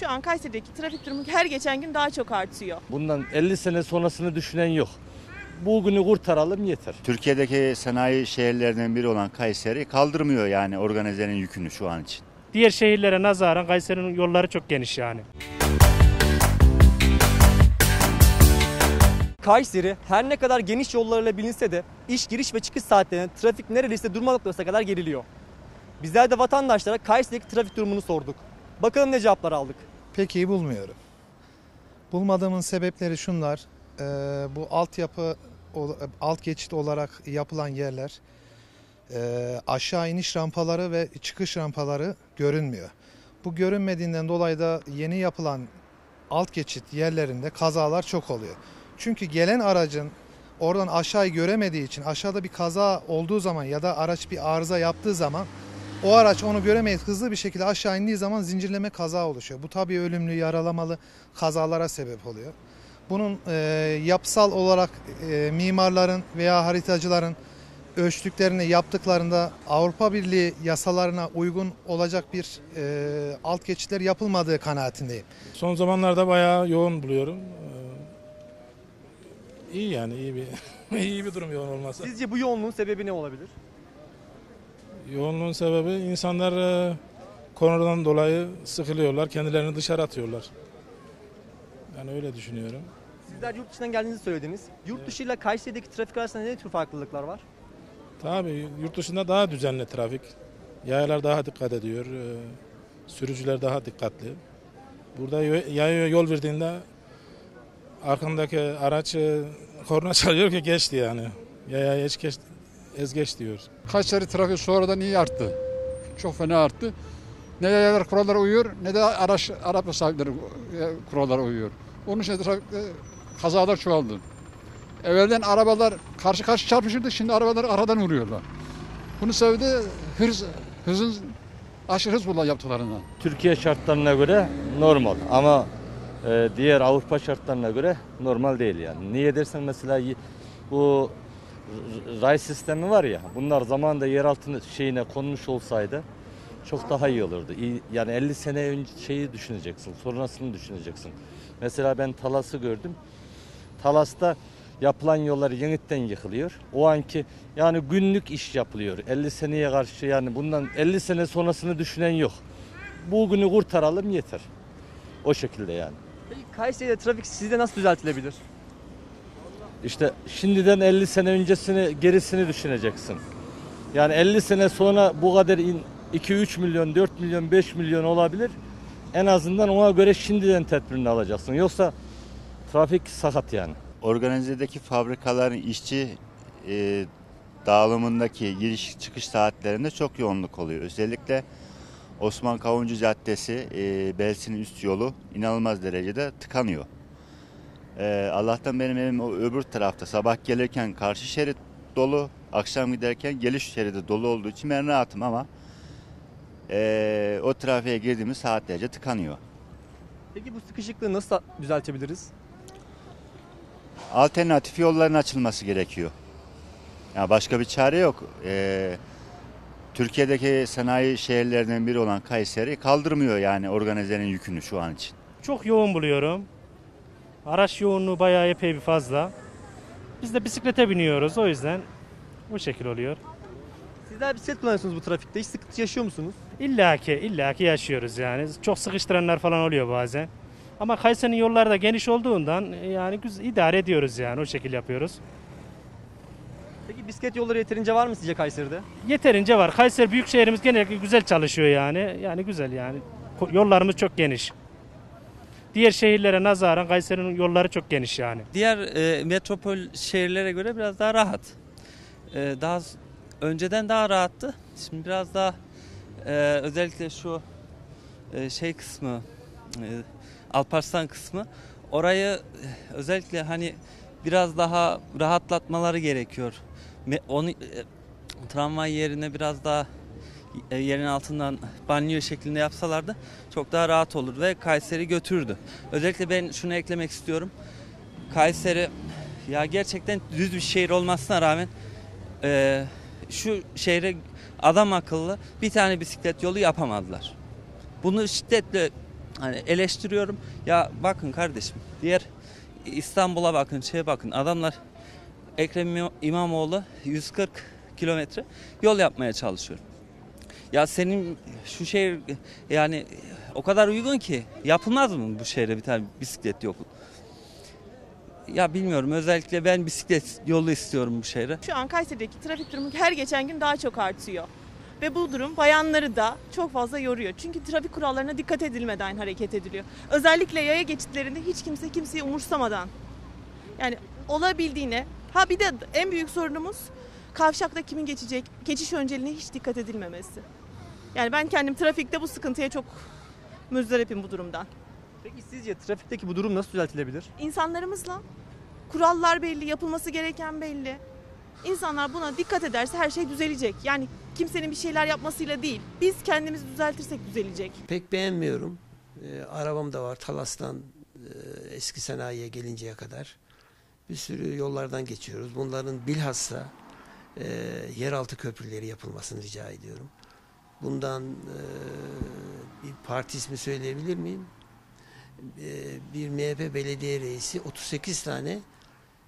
Şu an Kayseri'deki trafik durumu her geçen gün daha çok artıyor. Bundan 50 sene sonrasını düşünen yok. Bugünü kurtaralım yeter. Türkiye'deki sanayi şehirlerinden biri olan Kayseri kaldırmıyor yani organizenin yükünü şu an için. Diğer şehirlere nazaran Kayseri'nin yolları çok geniş yani. Kayseri her ne kadar geniş yollarıyla bilinse de iş giriş ve çıkış saatlerinde trafik neredeyse durma noktasına kadar geriliyor. Bizler de vatandaşlara Kayseri'deki trafik durumunu sorduk. Bakalım ne cevaplar aldık. pek iyi bulmuyorum. Bulmadığımın sebepleri şunlar. Ee, bu altyapı, alt geçit olarak yapılan yerler ee, aşağı iniş rampaları ve çıkış rampaları görünmüyor. Bu görünmediğinden dolayı da yeni yapılan alt geçit yerlerinde kazalar çok oluyor. Çünkü gelen aracın oradan aşağıyı göremediği için aşağıda bir kaza olduğu zaman ya da araç bir arıza yaptığı zaman o araç onu göremeyip hızlı bir şekilde aşağı indiği zaman zincirleme kaza oluşuyor. Bu tabii ölümlü, yaralamalı kazalara sebep oluyor. Bunun e, yapısal olarak e, mimarların veya haritacıların ölçtüklerini yaptıklarında Avrupa Birliği yasalarına uygun olacak bir e, alt geçitler yapılmadığı kanaatindeyim. Son zamanlarda bayağı yoğun buluyorum. Ee, iyi yani iyi bir iyi bir durum yoğun olması. Sizce bu yoğunluğun sebebi ne olabilir? Yoğunluğun sebebi insanlar e, dolayı sıkılıyorlar, kendilerini dışarı atıyorlar. Yani öyle düşünüyorum. Sizler yurt dışından geldiğinizi söylediniz. Yurt dışı ile Kayseri'deki trafik arasında ne tür farklılıklar var? Tabii yurt dışında daha düzenli trafik. Yayalar daha dikkat ediyor. e, Sürücüler daha dikkatli. Burada yaya yol verdiğinde arkandaki araç e, korna çalıyor ki geçti yani. Yaya geç, geç, ez geç diyor. Kayseri trafiği sonradan iyi arttı. Çok fena arttı. Ne yayalar kurallara uyuyor ne de araç araba sahipleri e, kurallara uyuyor. Onun için trafikte kazalar çoğaldı. Evvelden arabalar karşı karşı çarpışırdı şimdi arabalar aradan vuruyorlar. Bunun sebebi de hız, hızın aşırı hız bunlar yaptıklarından. Türkiye şartlarına göre normal ama e, diğer Avrupa şartlarına göre normal değil yani. Niye dersen mesela bu ray sistemi var ya bunlar zamanında yeraltı şeyine konmuş olsaydı çok daha iyi olurdu. Yani 50 sene önce şeyi düşüneceksin, sonrasını düşüneceksin. Mesela ben Talas'ı gördüm. Talas'ta yapılan yollar yeniden yıkılıyor. O anki yani günlük iş yapılıyor. 50 seneye karşı yani bundan 50 sene sonrasını düşünen yok. Bugünü kurtaralım yeter. O şekilde yani. Peki Kayseri'de trafik sizde nasıl düzeltilebilir? İşte şimdiden 50 sene öncesini gerisini düşüneceksin. Yani 50 sene sonra bu kadar in 2-3 milyon, 4 milyon, 5 milyon olabilir. En azından ona göre şimdiden tedbirini alacaksın. Yoksa trafik sakat yani. Organizedeki fabrikaların işçi e, dağılımındaki giriş çıkış saatlerinde çok yoğunluk oluyor. Özellikle Osman Kavuncu Caddesi, e, Belsin'in üst yolu inanılmaz derecede tıkanıyor. E, Allah'tan benim evim o öbür tarafta. Sabah gelirken karşı şerit dolu, akşam giderken geliş şeridi dolu olduğu için ben rahatım ama e, o trafiğe girdiğimiz saatlerce tıkanıyor. Peki bu sıkışıklığı nasıl düzeltebiliriz? alternatif yolların açılması gerekiyor. Ya başka bir çare yok. Ee, Türkiye'deki sanayi şehirlerinden biri olan Kayseri kaldırmıyor yani organizenin yükünü şu an için. Çok yoğun buluyorum. Araç yoğunluğu bayağı epey bir fazla. Biz de bisiklete biniyoruz o yüzden bu şekil oluyor. Sizler bisiklet kullanıyorsunuz bu trafikte. Hiç sıkıntı yaşıyor musunuz? İlla ki, illa ki yaşıyoruz yani. Çok sıkıştıranlar falan oluyor bazen. Ama Kayseri'nin yolları da geniş olduğundan yani güzel, idare ediyoruz yani o şekil yapıyoruz. Peki bisiklet yolları yeterince var mı sizce Kayseri'de? Yeterince var. Kayseri büyük şehrimiz genellikle güzel çalışıyor yani. Yani güzel yani. Ko- Yollarımız çok geniş. Diğer şehirlere nazaran Kayseri'nin yolları çok geniş yani. Diğer e, metropol şehirlere göre biraz daha rahat. E, daha önceden daha rahattı. Şimdi biraz daha e, özellikle şu e, şey kısmı, e, Alparslan kısmı orayı özellikle hani biraz daha rahatlatmaları gerekiyor. Me- onu e, tramvay yerine biraz daha yerin altından banyo şeklinde yapsalardı çok daha rahat olur ve Kayseri götürürdü. Özellikle ben şunu eklemek istiyorum. Kayseri ya gerçekten düz bir şehir olmasına rağmen e, şu şehre adam akıllı bir tane bisiklet yolu yapamadılar. Bunu şiddetle hani eleştiriyorum. Ya bakın kardeşim diğer İstanbul'a bakın şeye bakın adamlar Ekrem İmam- İmamoğlu 140 kilometre yol yapmaya çalışıyor. Ya senin şu şehir yani o kadar uygun ki yapılmaz mı bu şehre bir tane bisiklet yolu? Ya bilmiyorum özellikle ben bisiklet yolu istiyorum bu şehre. Şu an Kayseri'deki trafik durumu her geçen gün daha çok artıyor. Ve bu durum bayanları da çok fazla yoruyor. Çünkü trafik kurallarına dikkat edilmeden hareket ediliyor. Özellikle yaya geçitlerinde hiç kimse kimseyi umursamadan. Yani olabildiğine. Ha bir de en büyük sorunumuz kavşakta kimin geçecek, geçiş önceliğine hiç dikkat edilmemesi. Yani ben kendim trafikte bu sıkıntıya çok müzdaripim bu durumdan. Peki sizce trafikteki bu durum nasıl düzeltilebilir? İnsanlarımızla kurallar belli, yapılması gereken belli. İnsanlar buna dikkat ederse her şey düzelecek. Yani kimsenin bir şeyler yapmasıyla değil. Biz kendimizi düzeltirsek düzelecek. Pek beğenmiyorum. Ee, arabam da var Talas'tan e, eski sanayiye gelinceye kadar. Bir sürü yollardan geçiyoruz. Bunların bilhassa e, yeraltı köprüleri yapılmasını rica ediyorum. Bundan e, bir parti ismi söyleyebilir miyim? E, bir MHP belediye reisi 38 tane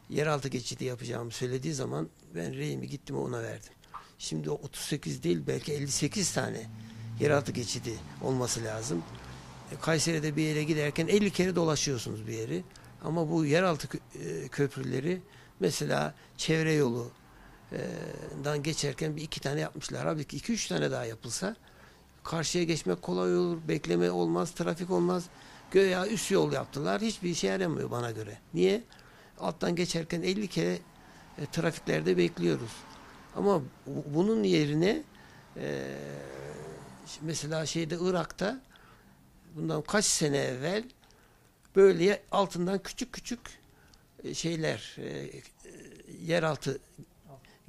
yeraltı geçidi yapacağımı söylediği zaman ben reyimi gittim ona verdim. Şimdi o 38 değil belki 58 tane yeraltı geçidi olması lazım. E, Kayseri'de bir yere giderken 50 kere dolaşıyorsunuz bir yeri. Ama bu yeraltı e, köprüleri mesela çevre yolu dan geçerken bir iki tane yapmışlar. Halbuki iki üç tane daha yapılsa karşıya geçmek kolay olur, bekleme olmaz, trafik olmaz. Göya üst yol yaptılar. Hiçbir işe yaramıyor bana göre. Niye? Alttan geçerken 50 kere e, trafiklerde bekliyoruz. Ama bu- bunun yerine e, mesela şeyde Irak'ta bundan kaç sene evvel böyle altından küçük küçük e, şeyler e, e, yeraltı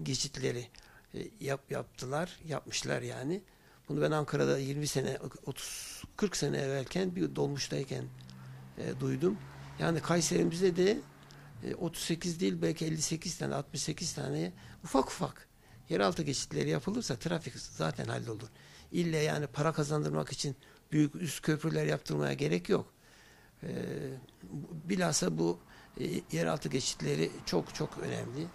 geçitleri e, yap, yaptılar, yapmışlar yani. Bunu ben Ankara'da 20 sene, 30 40 sene evvelken bir dolmuştayken e, duydum. Yani Kayserimizde de e, 38 değil belki 58 tane, 68 tane ufak ufak yeraltı geçitleri yapılırsa trafik zaten hallolur. İlle yani para kazandırmak için büyük üst köprüler yaptırmaya gerek yok. Bu- bilhassa bu e, yeraltı geçitleri çok çok önemli.